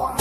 Fala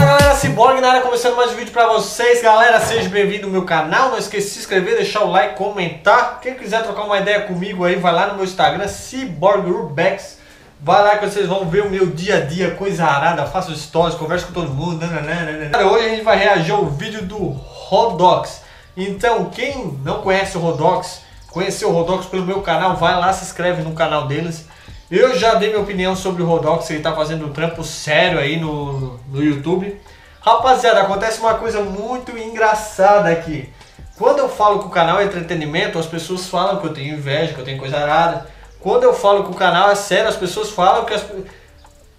galera, Cyborg na área, começando mais um vídeo pra vocês. Galera, seja bem-vindo ao meu canal. Não esqueça de se inscrever, deixar o like, comentar. Quem quiser trocar uma ideia comigo aí, vai lá no meu Instagram, Cyborg Urbex. Vai lá que vocês vão ver o meu dia a dia, coisa arada, faço stories, converso com todo mundo. nananana. Cara, hoje a gente vai reagir ao vídeo do Rodox. Então, quem não conhece o Rodox, conheceu o Rodox pelo meu canal, vai lá, se inscreve no canal deles. Eu já dei minha opinião sobre o Rodox, ele tá fazendo um trampo sério aí no, no YouTube. Rapaziada, acontece uma coisa muito engraçada aqui. Quando eu falo que o canal é entretenimento, as pessoas falam que eu tenho inveja, que eu tenho coisa arada. Quando eu falo que o canal é sério, as pessoas falam que as...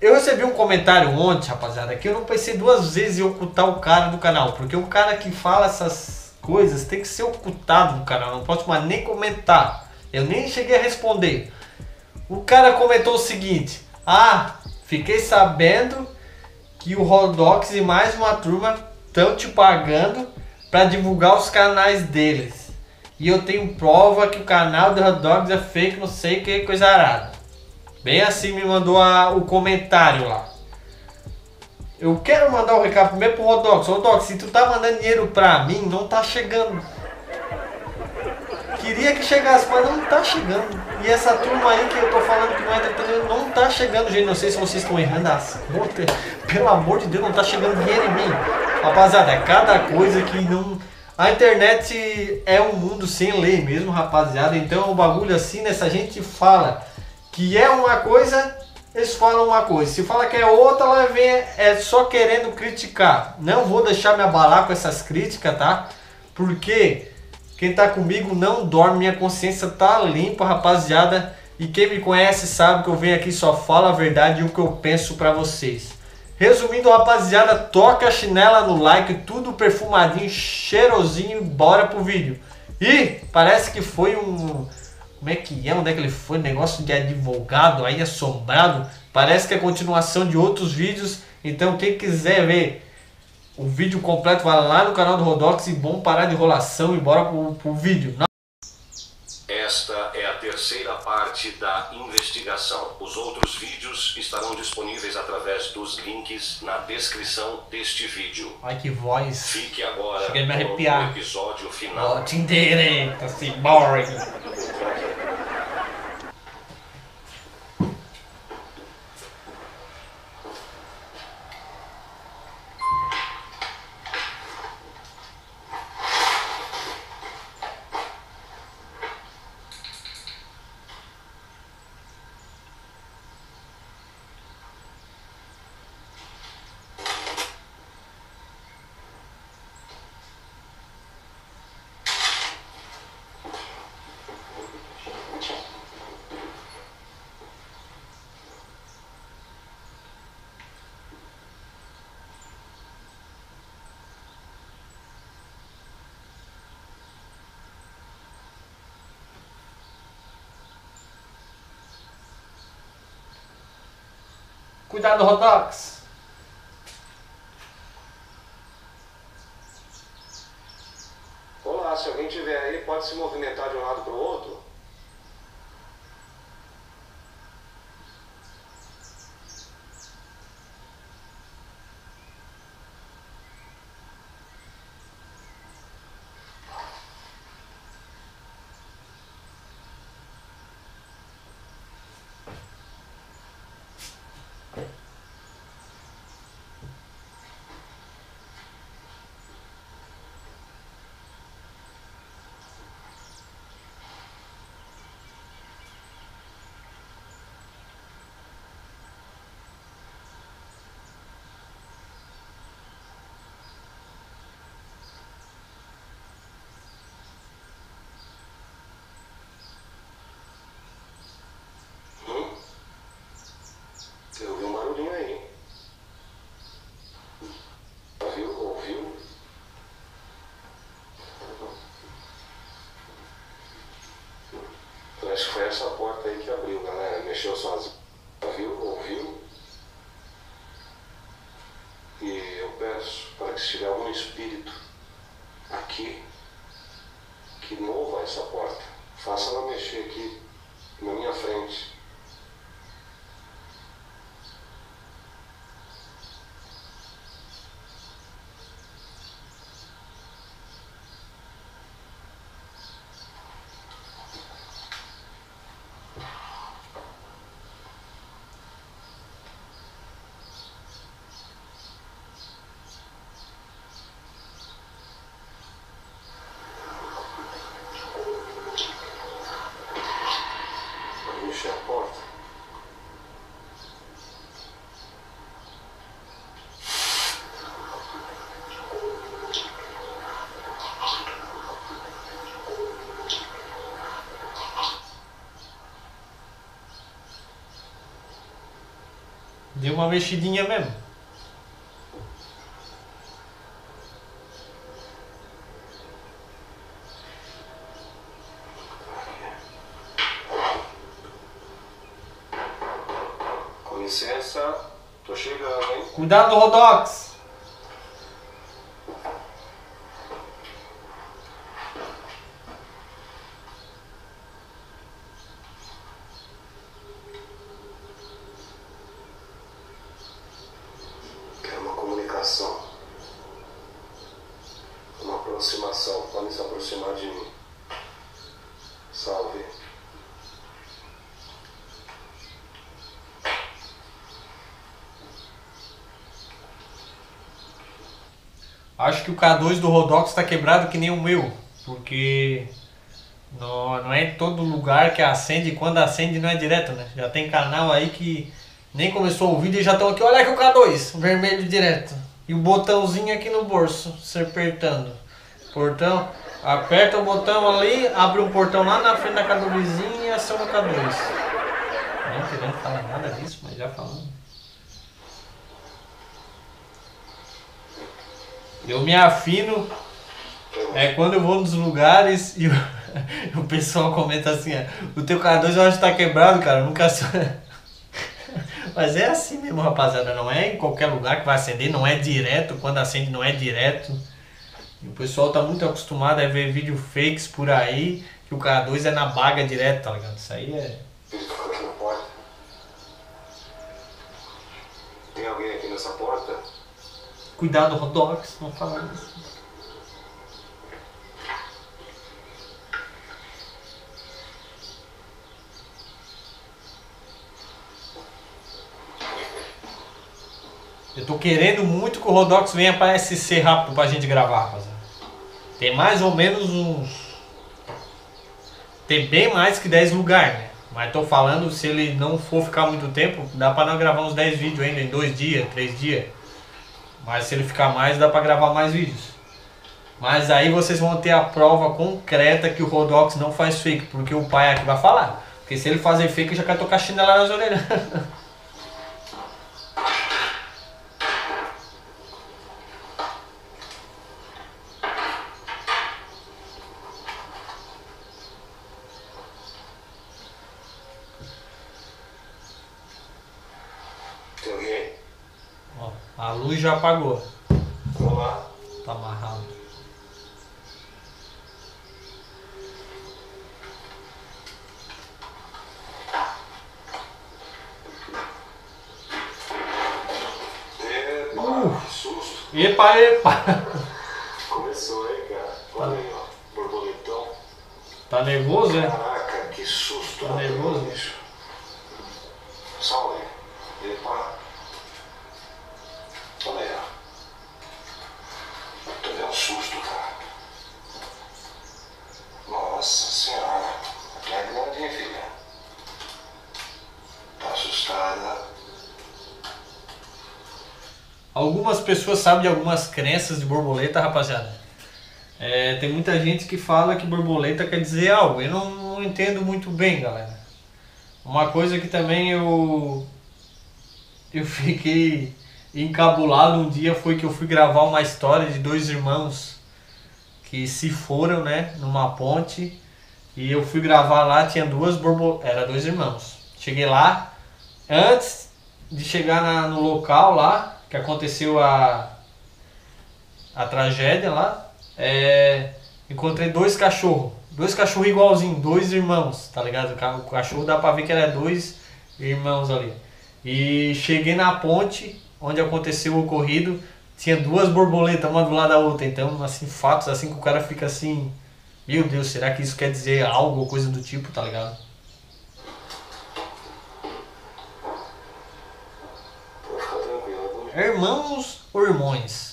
Eu recebi um comentário ontem, rapaziada, que eu não pensei duas vezes em ocultar o cara do canal, porque o cara que fala essas coisas tem que ser ocultado do canal, não posso mais nem comentar. Eu nem cheguei a responder. O cara comentou o seguinte: Ah, fiquei sabendo que o Rodox e mais uma turma estão te pagando para divulgar os canais deles. E eu tenho prova que o canal do Rodox é fake, não sei que coisa arada. Bem assim me mandou a- o comentário lá. Eu quero mandar um recado primeiro pro Rodox. Rodox, se tu tá mandando dinheiro pra mim, não tá chegando. Queria que chegasse, mas não tá chegando. E essa turma aí que eu tô falando que não é entretenimento, não tá chegando, gente. Não sei se vocês estão errando as contas. Pelo amor de Deus, não tá chegando dinheiro em mim. Rapaziada, é cada coisa que não. A internet é um mundo sem lei mesmo, rapaziada. Então o bagulho assim, né? Se a gente fala que é uma coisa, eles falam uma coisa. Se fala que é outra, ela vem é só querendo criticar. Não vou deixar me abalar com essas críticas, tá? Porque quem tá comigo não dorme, minha consciência tá limpa, rapaziada. E quem me conhece sabe que eu venho aqui só falo a verdade e o que eu penso pra vocês. Resumindo, rapaziada, toca a chinela no like, tudo perfumadinho, cheirosinho, bora pro vídeo. E parece que foi um. Como é que é? Onde é que ele foi? Negócio de advogado aí assombrado. Parece que é continuação de outros vídeos. Então, quem quiser ver o vídeo completo, vai lá no canal do Rodox e bom parar de enrolação e bora pro, pro vídeo. Esta é a terceira parte da investigação. Os outros vídeos estarão disponíveis através dos links na descrição deste vídeo. Ai que voz. Fique agora Cheguei a me arrepiar. o episódio final. Ó, te endireita, assim, boring. Cuidado, Rodox. Olá, se alguém tiver aí, pode se movimentar de um lado para o outro? Eu ouvi um barulhinho aí. Ouviu? Ouviu? Foi essa porta aí que abriu, galera. Mexeu sozinho. Ouviu? Ouviu? espírito aqui que mova essa porta. Faça ela mexer aqui na minha frente. Pode mexer a porta. Deu uma mexidinha mesmo. Com licença, tô chegando, hein? Cuidado, Rodox! Quero comunicação. Uma aproximação. Pode se aproximar de mim. Salve. Acho que o K2 do Rodox tá quebrado que nem o meu. Porque não, não é em todo lugar que acende quando acende não é direto, né? Já tem canal aí que nem começou o vídeo e já estão aqui. Olha aqui o K2, vermelho direto. E o botãozinho aqui no bolso, se apertando. Portão, aperta o botão ali, abre um portão lá na frente da casa do vizinho e aciona o K2. Não querendo falar nada disso, mas já falando. Eu me afino é quando eu vou nos lugares e o, o pessoal comenta assim, ó, o teu K2 eu acho que tá quebrado, cara, nunca aciona. Mas é assim mesmo, rapaziada, não é em qualquer lugar que vai acender, não é direto, quando acende não é direto. E o pessoal tá muito acostumado a ver vídeo fakes por aí, que o K2 é na baga direto, tá ligado? Isso aí é... Tem alguém aqui nessa porta? Cuidado, Rodox, não fala isso. Eu tô querendo muito que o Rodox venha pra SC rápido pra gente gravar, rapaziada. Tem mais ou menos uns. Tem bem mais que 10 lugares, né? Mas tô falando, se ele não for ficar muito tempo, dá pra nós gravar uns 10 vídeos ainda, em 2 dias, 3 dias. Mas se ele ficar mais, dá pra gravar mais vídeos. Mas aí vocês vão ter a prova concreta que o Rodox não faz fake, porque o pai aqui vai falar. Porque se ele fazer fake, já quer tocar chinela nas orelhas. Tem alguém? Ó, a luz já apagou. Vamos lá. Tá amarrado. Epa, Uh. que susto. Epa, epa! Começou aí, cara. Olha aí, ó. Borboletão. Tá nervoso, é? Caraca, que susto. Tá nervoso? bicho. Salve. Epa. Olha aí, ó. Tu deu um susto, cara. Nossa senhora. Aqui é grande, hein, filha? Tá assustada. Sabem de algumas crenças de borboleta, rapaziada. É, tem muita gente que fala que borboleta quer dizer algo. Eu não, não entendo muito bem, galera. Uma coisa que também eu eu fiquei encabulado um dia foi que eu fui gravar uma história de dois irmãos que se foram, né, numa ponte. E eu fui gravar lá, tinha duas borboletas, era dois irmãos. Cheguei lá, antes de chegar na- no local lá, que aconteceu a a tragédia lá, é, encontrei dois cachorros. Dois cachorros igualzinhos, dois irmãos, tá ligado? O ca- O cachorro dá pra ver que era dois irmãos ali. E cheguei na ponte onde aconteceu o ocorrido, tinha duas borboletas, uma do lado da outra. Então, assim, fatos assim que o cara fica assim, meu Deus, será que isso quer dizer algo ou coisa do tipo, tá ligado? Irmãos ou irmãos?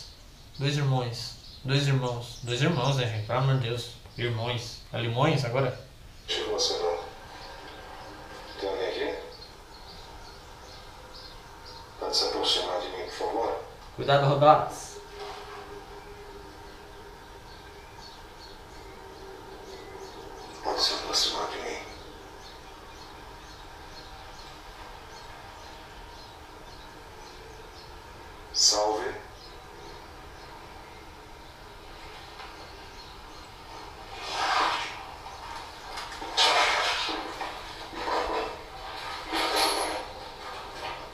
Dois irmãos. Dois irmãos. Dois irmãos, né, gente? Pelo amor de Deus. Irmãos. É limões agora? Chega você não. Tem alguém aqui? Pode se aproximar de mim, por favor? Cuidado, rodadas. Pode se aproximar de mim. Salve.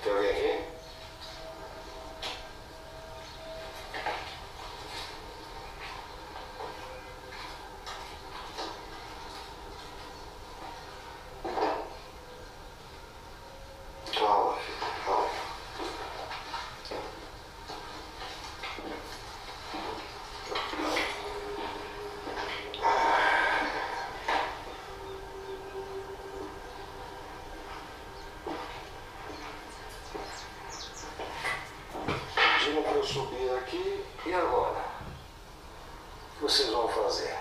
Tem alguém aqui? Calma, filho, calma. Pediram para eu subir aqui e agora? O que vocês vão fazer?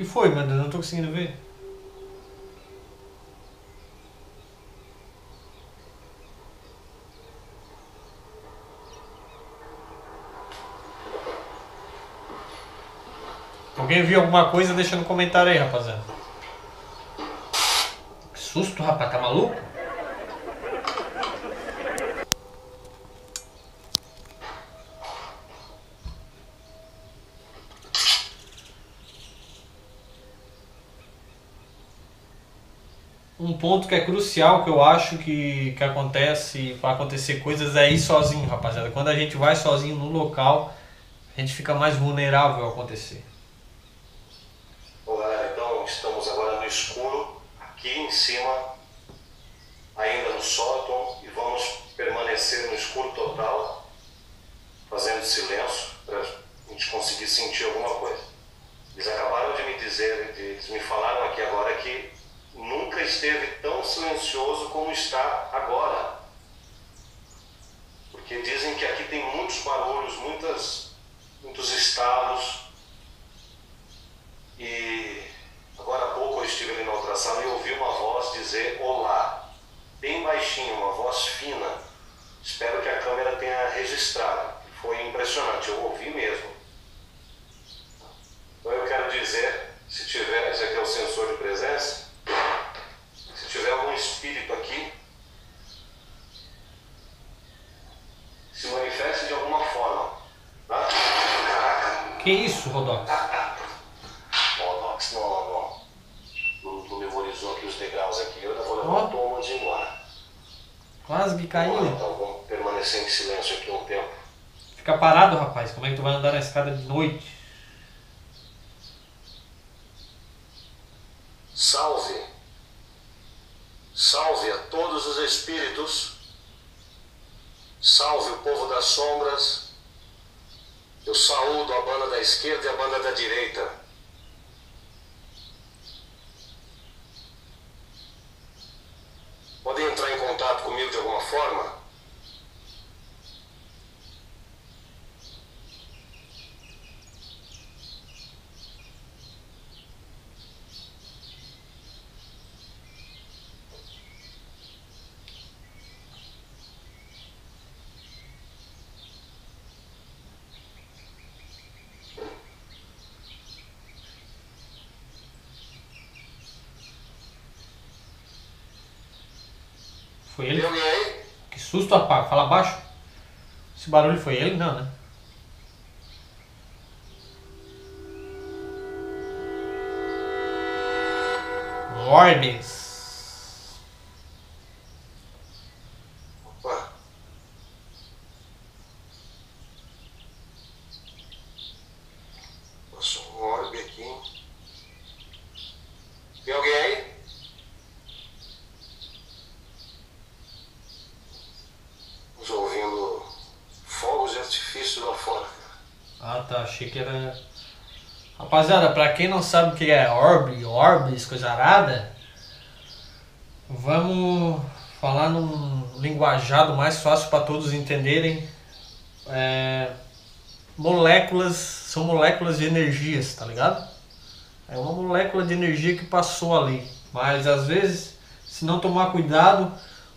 Que foi, meu Deus? Não tô conseguindo ver. Alguém viu alguma coisa? Deixa no comentário aí, rapaziada. Que susto, rapaz. Tá maluco? um ponto que é crucial que eu acho que, que acontece para acontecer coisas é ir sozinho, rapaziada. Quando a gente vai sozinho no local, a gente fica mais vulnerável a acontecer. Bom, galera, então estamos agora no escuro, aqui em cima, ainda no sótão, e vamos permanecer no escuro total, fazendo silêncio, para a gente conseguir sentir alguma coisa. Eles acabaram de me dizer, de- eles me falaram aqui agora que nunca esteve tão silencioso como está agora. Porque dizem que aqui tem muitos barulhos, muitas, muitos estalos, e agora há pouco eu estive ali na outra sala e ouvi uma voz dizer olá, bem baixinho, uma voz fina. Espero que a câmera tenha registrado. Foi impressionante, eu ouvi mesmo. Então eu quero dizer, se tiver, esse aqui é o sensor de presença, se tiver algum espírito aqui, se manifeste de alguma forma. Tá? Caraca. Que isso, Rodox? Nox, não, não. Não, memorizou aqui os degraus aqui. Eu ainda vou levar Ó. um tom de ir embora. Quase que Vamos lá, caiu. então, vamos permanecer em silêncio aqui um tempo. Fica parado, rapaz. Como é que tu vai andar na escada de noite? Salve. Salve a todos os espíritos. Salve o povo das sombras. Eu saúdo a banda da esquerda e a banda da direita. Podem entrar em contato comigo de alguma forma? Foi Tem ele? alguém aí? Que susto, rapaz. Fala baixo. Esse barulho foi ele? Não, né? Orbis. Opa. Passou um orbe aqui. hein? Tem alguém aí? Estamos ouvindo fogos de artifício lá fora. Ah tá, achei que era. Rapaziada, pra quem não sabe o que é Orb, Orbis, coisa arada, vamos falar num linguajado mais fácil para todos entenderem. É, moléculas são moléculas de energias, tá ligado? É uma molécula de energia que passou ali. Mas às vezes, se não tomar cuidado,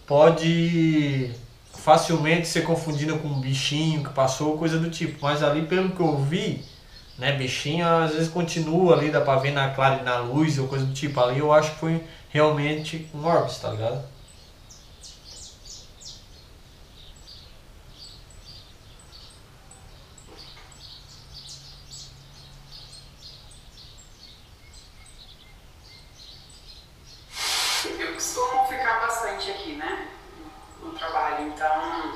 pode facilmente ser confundida com um bichinho que passou, coisa do tipo. Mas ali, pelo que eu vi, né, bichinho às vezes continua ali, dá pra ver na clara na luz ou coisa do tipo. Ali eu acho que foi realmente um Orbis, tá ligado? Eu costumo ficar bastante aqui, né? No trabalho. Então,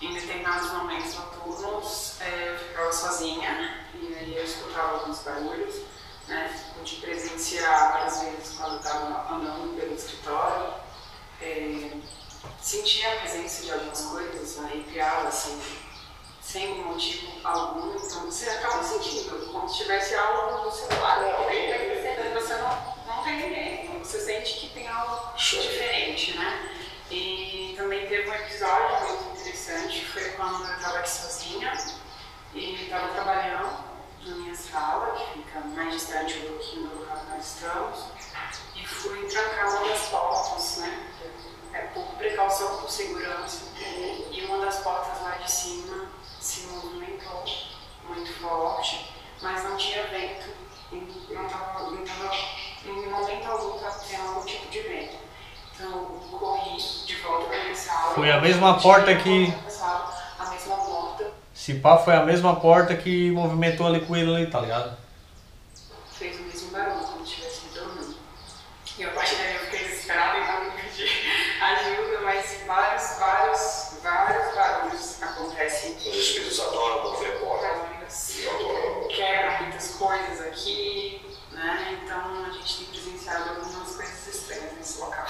em determinados momentos noturnos, é, eu ficava sozinha e aí eu escutava alguns barulhos, né? Pude presenciar várias vezes quando eu estava andando pelo escritório. É, sentia a presença de algumas coisas, arrepiava, assim, sem motivo algum. Então, você acaba sentindo como se tivesse algo no celular. Alguém tá percebendo, você não, não tem ninguém. Você sente que tem algo diferente, né? E também teve um episódio muito interessante, foi quando eu estava aqui sozinha e estava trabalhando na minha sala, que fica mais distante um pouquinho do local que nós estamos, e fui trancar uma das portas, né? É por precaução, por segurança, e uma das portas lá de cima se movimentou muito forte, mas não tinha vento, não estava não tava, em momento algum estava tendo algum tipo de vento. Então eu corri de volta para minha sala. Foi a mesma porta que- sala, A mesma porta. Se pá, foi a mesma porta que movimentou ali com ele ali, tá ligado? Fez o mesmo barulho como se estivesse dormindo. E a partir daí eu fiquei desesperada e não pedi ajuda, mas vários, vários, vários barulhos acontecem Os espíritos adoram mover porta. barulhos quebra muitas coisas aqui, né? Então a gente tem presenciado algumas coisas estranhas nesse local.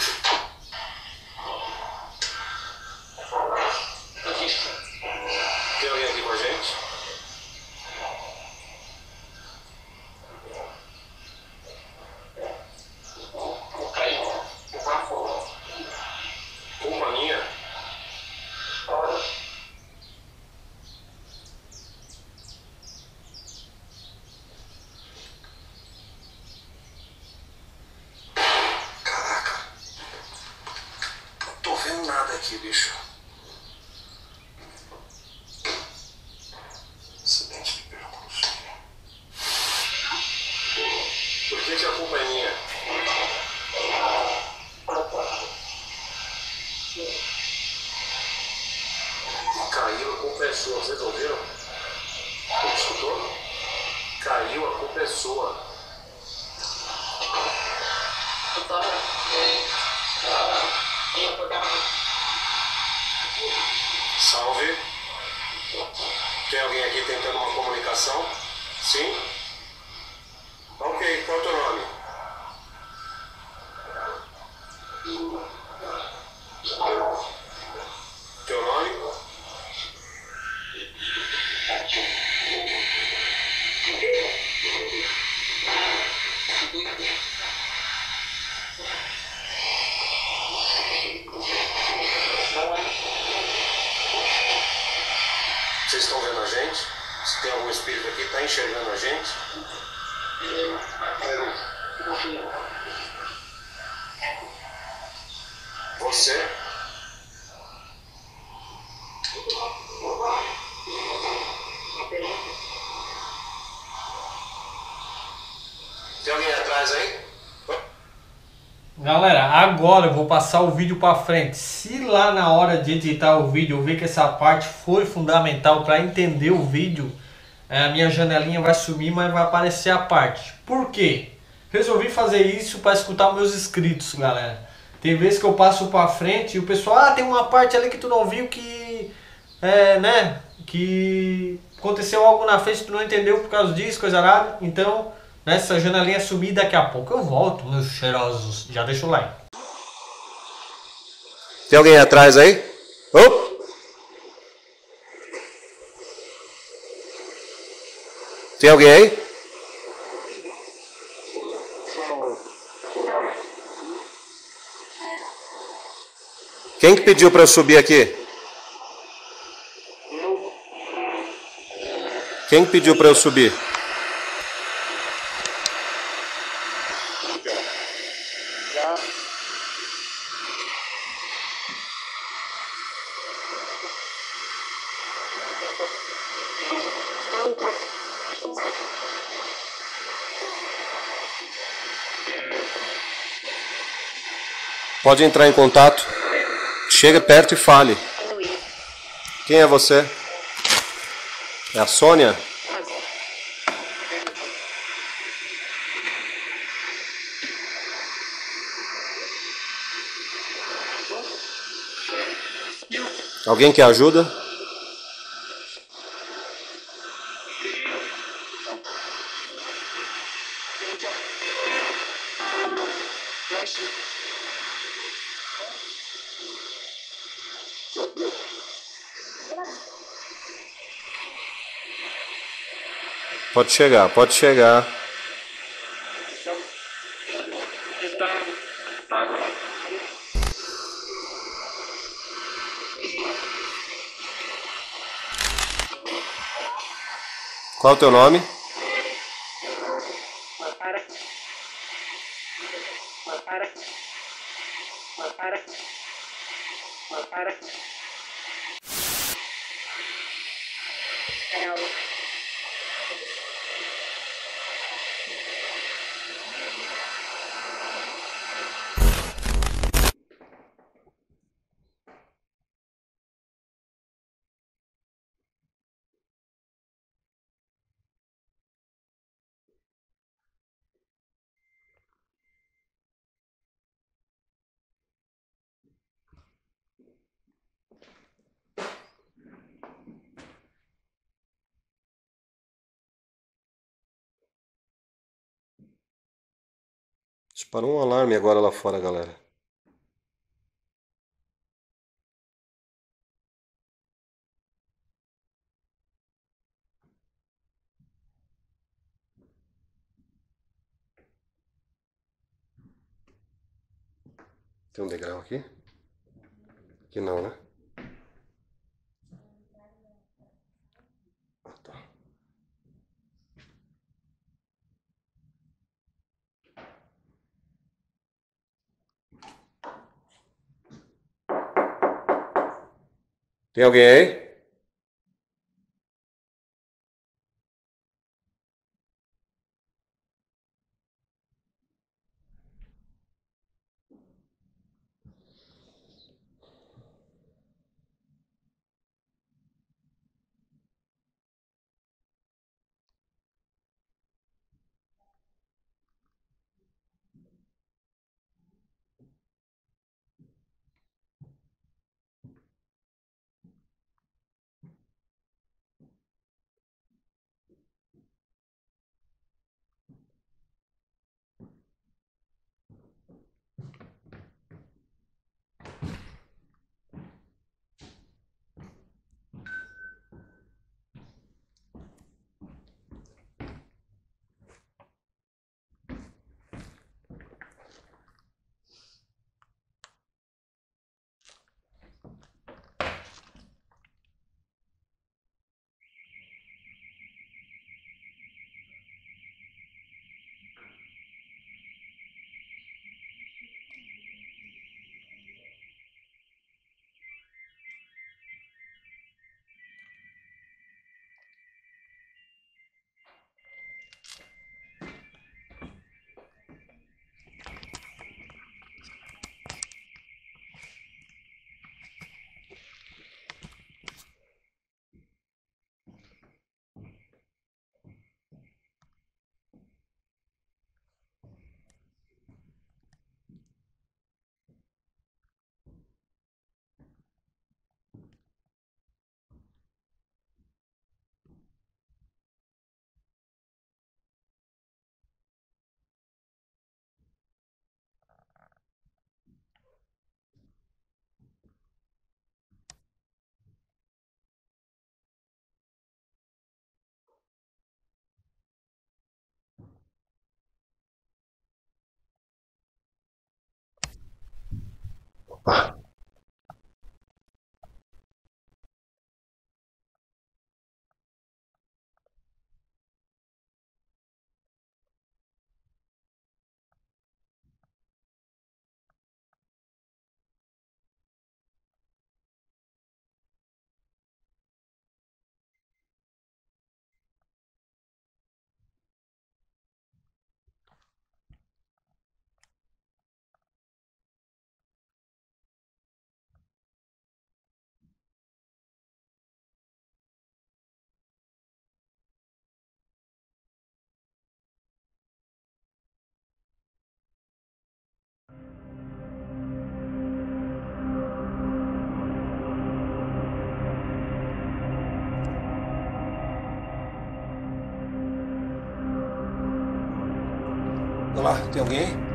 Vocês estão vendo a gente? Se tem algum espírito aqui, está enxergando a gente? Você? Tem alguém atrás aí? Galera, agora eu vou passar o vídeo para frente. Se lá na hora de editar o vídeo eu ver que essa parte foi fundamental para entender o vídeo, é, a minha janelinha vai sumir, mas vai aparecer a parte. Por quê? Resolvi fazer isso para escutar meus inscritos, galera. Tem vezes que eu passo para frente e o pessoal, ah, tem uma parte ali que tu não viu que, é, né, que aconteceu algo na frente que tu não entendeu por causa disso, coisa nada. Então, Nessa janelinha sumir daqui a pouco eu volto, meus cheirosos. Já deixa o like. Tem alguém atrás aí? Oh! Tem alguém aí? Quem que pediu para eu subir aqui? Quem que pediu para eu subir? Pode entrar em contato. Chega perto e fale. Quem é você? É a Sônia? Alguém que ajuda? Pode chegar, pode chegar. Qual é o teu nome? Disparou um alarme agora lá fora, galera. Tem um degrau aqui? Aqui não, né? Tem alguém aí? Olha lá, tem alguém aí?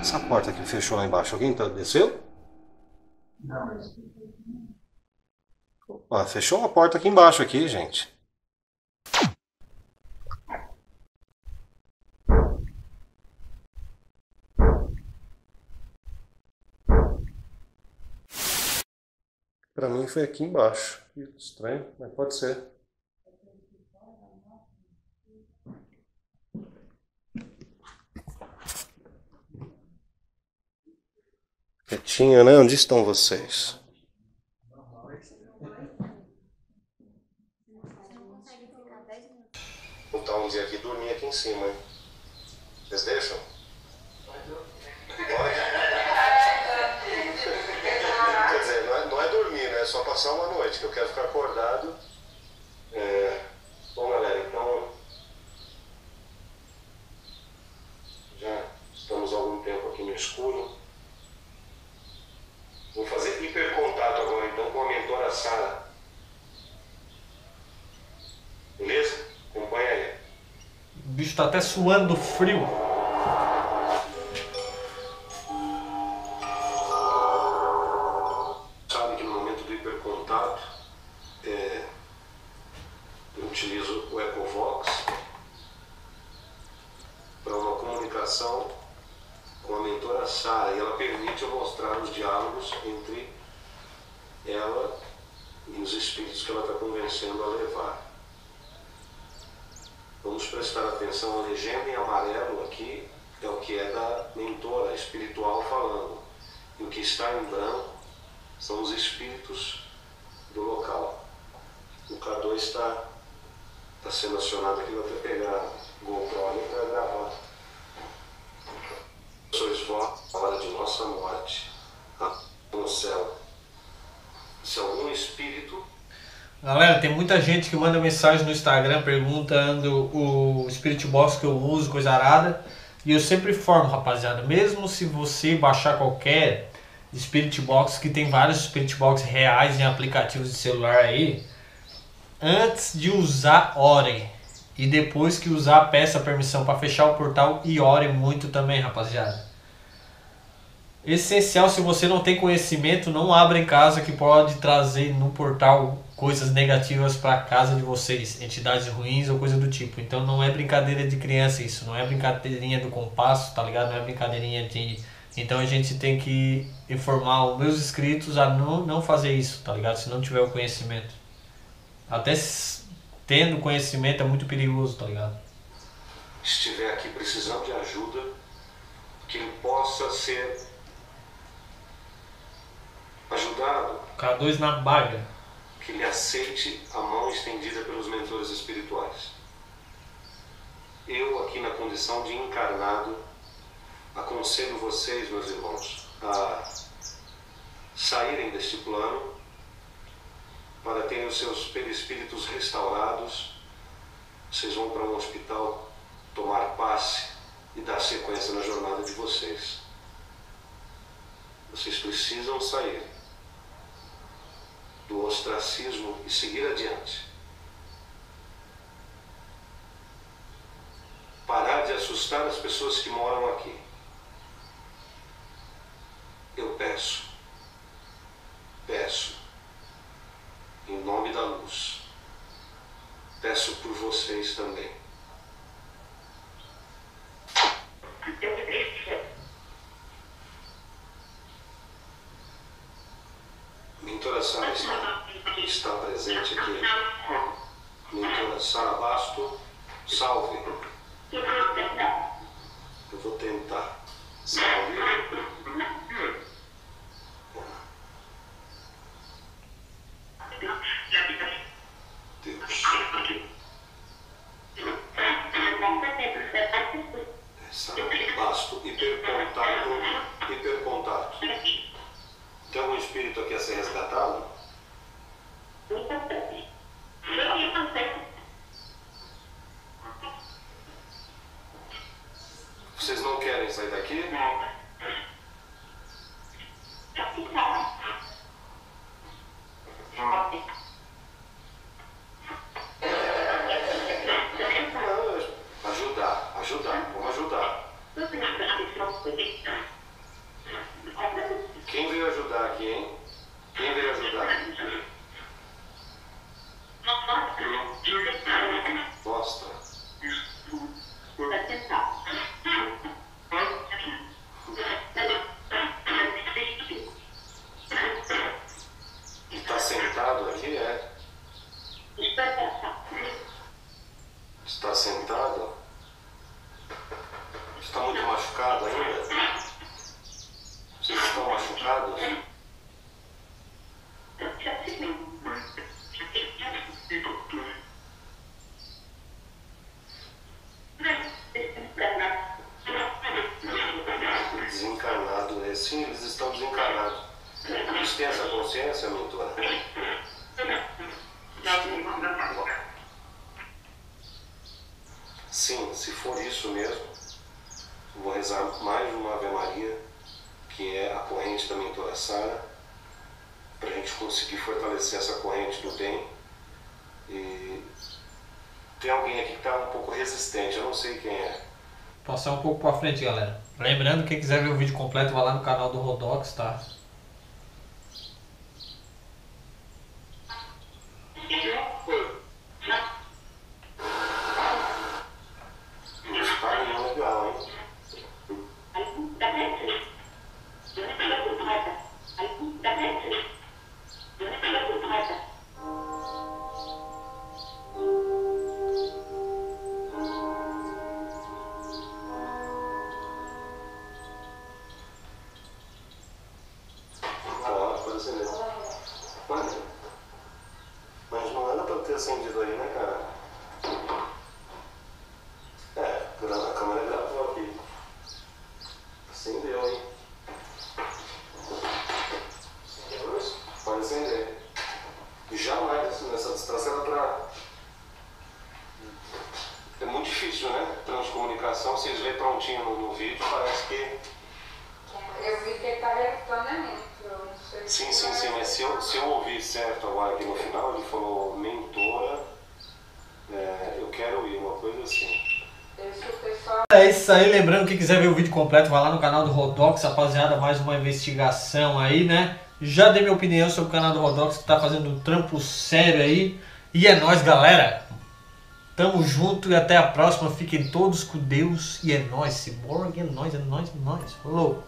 Essa porta que fechou lá embaixo, alguém tá, desceu? Não. Opa, fechou uma porta aqui embaixo aqui, gente. Pra mim foi aqui embaixo. Que Estranho, mas pode ser. Quietinho, né? Onde estão vocês? Vou botar um dia aqui e dormir aqui em cima, hein? Vocês deixam? É só passar uma noite, que eu quero ficar acordado. É... Bom, galera, então. Já estamos há algum tempo aqui no escuro. Vou fazer hipercontato agora, então, com a mentora Sara. Beleza? Acompanha aí. O bicho tá até suando frio. Atenção, a legenda em amarelo aqui é o que é da mentora espiritual falando. E o que está em branco são os espíritos do local. O K2 está tá sendo acionado aqui, vou até pegar o GoPro ali para gravar. Sois vós, a hora de nossa morte, a- no céu. Se algum espírito Galera, tem muita gente que manda mensagem no Instagram perguntando o Spirit Box que eu uso, coisa arada. E eu sempre informo, rapaziada, mesmo se você baixar qualquer Spirit Box, que tem vários Spirit Box reais em aplicativos de celular aí, antes de usar, ore. E depois que usar, peça permissão para fechar o portal e ore muito também, rapaziada. Essencial, se você não tem conhecimento, não abra em casa que pode trazer no portal coisas negativas para casa de vocês, entidades ruins ou coisa do tipo. Então não é brincadeira de criança isso, não é brincadeirinha do compasso, tá ligado? Não é brincadeirinha de. Então a gente tem que informar os meus inscritos a não, não fazer isso, tá ligado? Se não tiver o conhecimento. Até tendo conhecimento é muito perigoso, tá ligado? estiver aqui precisando de ajuda, que ele possa ser ajudado, K2 na baga. Que ele aceite a mão estendida pelos mentores espirituais. Eu, aqui na condição de encarnado, aconselho vocês, meus irmãos, a saírem deste plano para terem os seus perispíritos restaurados. Vocês vão para um hospital tomar passe e dar sequência na jornada de vocês. Vocês precisam sair do ostracismo e seguir adiante. Parar de assustar as pessoas que moram aqui. Eu peço, peço, em nome da luz, peço por vocês também. Mentora Sara está, está presente aqui. Mentora Sara Basto, salve. Eu vou tentar. Salve. Deus. Sara Basto, hipercontato, hipercontato. Tem algum espírito aqui a ser resgatado? Vocês não querem sair daqui? Não, Ajudar, ajudar, vamos ajudar. Quem veio ajudar aqui, hein? Quem veio ajudar? Mostra. Está sentado aqui, é? Está sentado? Está muito machucado ainda? Vocês estão machucados? Desencarnado, é sim, eles estão desencarnados. Eles têm essa consciência, mentora? Sim, se for isso mesmo, vou rezar mais uma Ave Maria, que é a corrente da mentora Sara, para a gente conseguir fortalecer essa corrente do bem. E tem alguém aqui que está um pouco resistente, eu não sei quem é. Passar um pouco pra frente, galera. Lembrando, quem quiser ver o vídeo completo, vai lá no canal do Rodox, tá? Não está nenhum legal, hein? Pode, pode acender. Pode. Mas não era pra ter acendido aí, né, cara? É, gra- a câmera gravou aqui. Acendeu, hein? Pode acender. E jamais nessa distância era pra. É muito difícil, né? Transcomunicação, vocês veem prontinho no, no vídeo, parece que. Eu vi que ele tá retornamento, eu não sei Sim, se sim, sim, mas se eu, se eu ouvir certo agora aqui no final, ele falou mentora, é, eu quero ir, uma coisa assim. Eu escutei só É isso aí, lembrando, quem quiser ver o vídeo completo, vai lá no canal do Rodox, rapaziada, mais uma investigação aí, né? Já dei minha opinião sobre o canal do Rodox, que tá fazendo um trampo sério aí. E é nóis, galera! Tamo junto e até a próxima. Fiquem todos com Deus. E é nóis, Cyborg, é nóis, é nóis, é nóis. Falou!